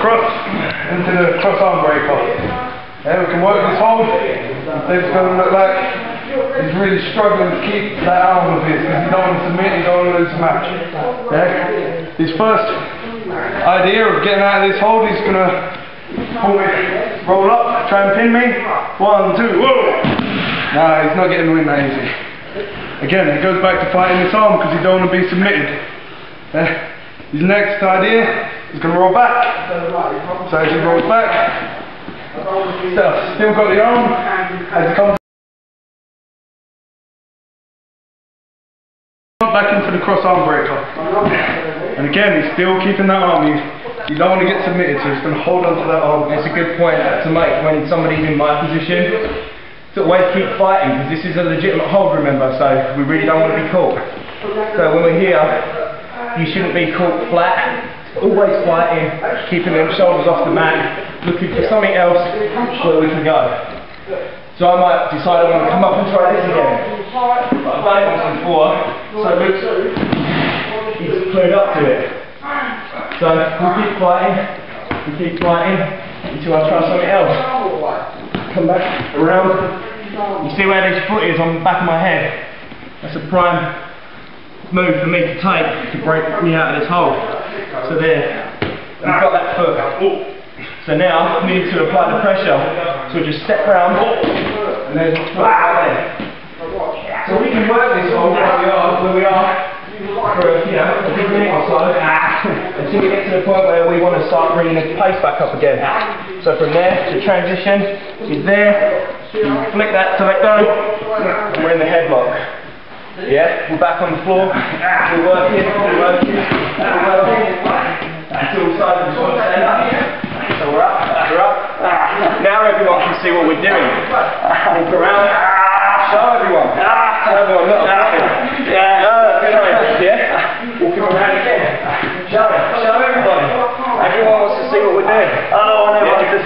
cross into the cross arm breaker. Yeah, we can work this hold. Dave's going to look like he's really struggling to keep that arm of his because he don't want to submit, he don't want to lose the match. Yeah? His first idea of getting out of this hold, he's going to pull me, roll up, try and pin me. One, two, whoa! Nah, he's not getting the win that easy. Again, he goes back to fighting this arm because he don't want to be submitted. Yeah? His next idea is going to roll back. So as he rolls back, still, got the arm, as he comes back into the cross arm breaker. And again, he's still keeping that arm. He, you don't want to get submitted, so he's going to hold on to that arm. It's a good point uh, to make when somebody's in my position to always keep fighting because this is a legitimate hold, remember, so we really don't want to be caught. So when we're here, you shouldn't be caught flat. Always fighting, keeping them shoulders off the mat, looking for something else where we can go. So I might decide I want to come up and try this again. But I've done it once before, so Luke's he's clued up to it. So we keep fighting, we keep fighting until I try something else. Come back around. You see where this foot is on the back of my head? That's a prime move for me to take to break me out of this hole. So there, we've got that foot. So now I need to apply the pressure. So we just step round and there's a foot right there. So we can work this hole where we are, where we are for you know, a good minute or so ah. until we get to the point where we want to start bringing the pace back up again. So from there to transition, is there, you flick that to let go, and we're in the headlock. Yeah, we're back on the floor. We're working, we're working,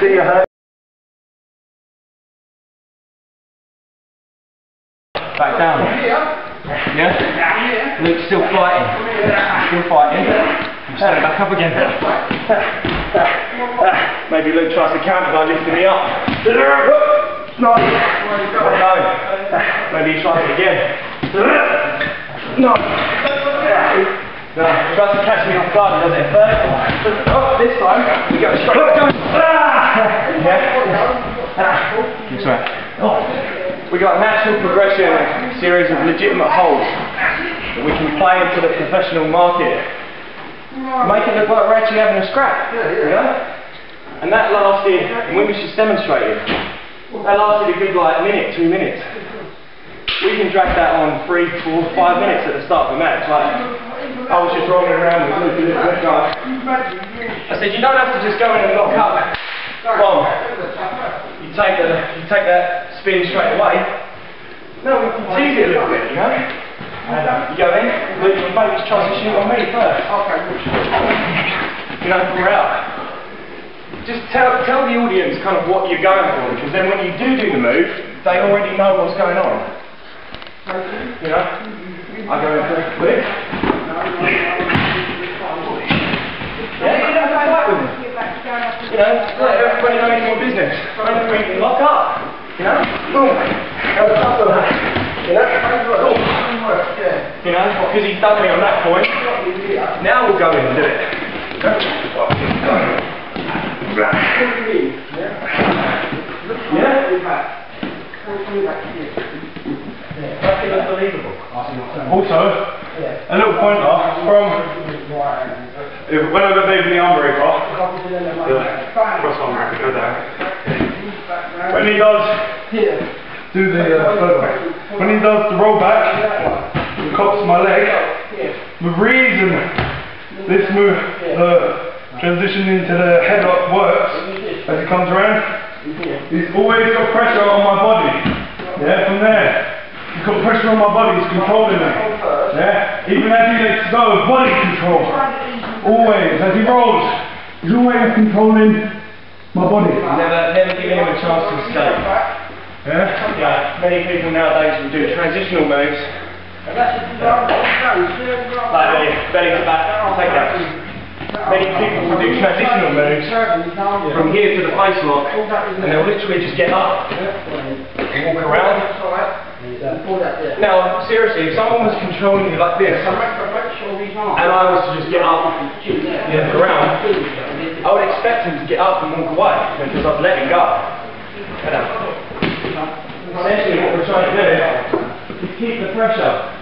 see you hurt. Back down. Yeah? Luke's still fighting. Still fighting. I'm standing back up again. Maybe Luke tries to counter by lifting me up. No. No. Maybe he tries it again. No. No. He tries to catch me off guard does it third time. Oh, this time we go straight. Yeah. That's right. Oh. We got a natural progression, series of legitimate holds that we can play into the professional market. Make it look like we're actually having a scrap. You know? And that lasted, and we just demonstrated, that lasted a good like minute, two minutes. We can drag that on three, four, five minutes at the start of the match. Like, I was just rolling around with Luke and this guy. I said, you don't have to just go in and knock up. Bomb. You take the, you take that spin straight away. No, we can tease it a little bit, you know. You go in, Luke, maybe try to shoot on me first. You know, we're out. Just tell, tell the audience kind of what you're going for, because then when you do do the move, they already know what's going on. You know? I go in pretty quick. Yeah, you don't have to fight with me. You know, let everybody know any more business. Don't we lock up. You know? Boom. Have a couple of that. You know? Boom. You know, because he's done me on that point. Now we'll go in and do it. Yeah? That's unbelievable. Also, a little pointer from if, when I got the arm breaker, the cross arm breaker, go down. When he does do the uh, when he does the roll back, he cops my leg. The reason this move, the transition into the headlock works as he comes around, he's always got pressure on my body. Yeah, from there. He's got pressure on my body, he's controlling me. Yeah? Even as he lets go, body control. Always, as he rolls, he's always controlling my body. Never, never giving him a chance to escape. Yeah? Yeah, many people nowadays will do transitional moves. Like the belly to back, take that. Many people will do transitional moves from here to the face lock, and they'll literally just get up and walk around. Now, seriously, if someone was controlling me like this, and I was to just get up and walk around, I would expect him to get up and walk away because I've let him go. You know. Um, Essentially, what we're trying to do is keep the pressure,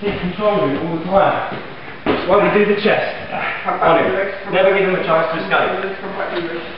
keep control of him all the time. That's why we do the chest on him. Never give him a chance to escape.